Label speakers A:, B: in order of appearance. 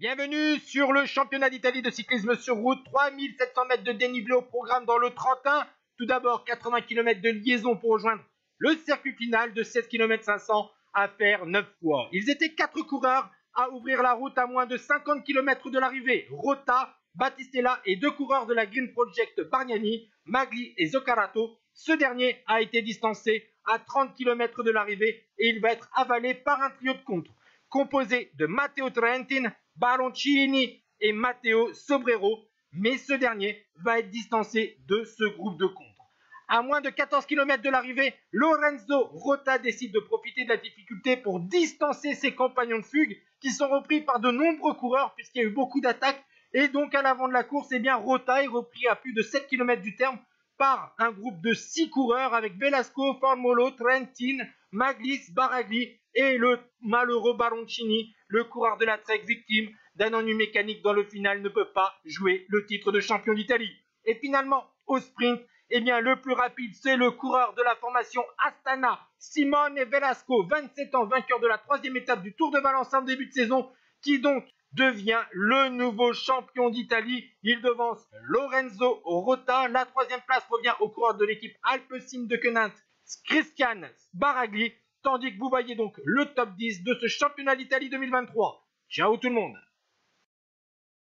A: Bienvenue sur le championnat d'Italie de cyclisme sur route. 3700 mètres de dénivelé au programme dans le Trentin. Tout d'abord 80 km de liaison pour rejoindre le circuit final de 7 km 500 à faire 9 fois. Ils étaient 4 coureurs à ouvrir la route à moins de 50 km de l'arrivée. Rota, Battistella et deux coureurs de la Green Project Bargnani, Magli et Zoccarato. Ce dernier a été distancé à 30 km de l'arrivée et il va être avalé par un trio de contre composé de Matteo Trentin, Baroncini et Matteo Sobrero, mais ce dernier va être distancé de ce groupe de contre. À moins de 14 km de l'arrivée, Lorenzo Rota décide de profiter de la difficulté pour distancer ses compagnons de fugue qui sont repris par de nombreux coureurs puisqu'il y a eu beaucoup d'attaques et donc à l'avant de la course, eh bien Rota est repris à plus de 7 km du terme par un groupe de 6 coureurs avec Velasco, Formolo, Trentin, Maglis, Baragli et le malheureux Baroncini, le coureur de la Trek victime d'un ennui mécanique dans le final, ne peut pas jouer le titre de champion d'Italie. Et finalement, au sprint, eh bien, le plus rapide, c'est le coureur de la formation Astana, Simone Velasco, 27 ans, vainqueur de la troisième étape du Tour de Valence en début de saison, qui donc devient le nouveau champion d'Italie. Il devance Lorenzo Rota. La troisième place revient au coureur de l'équipe Alpecin de Quenant, Christian Baragli. Tandis que vous voyez donc le top 10 de ce championnat d'Italie 2023. Ciao tout le monde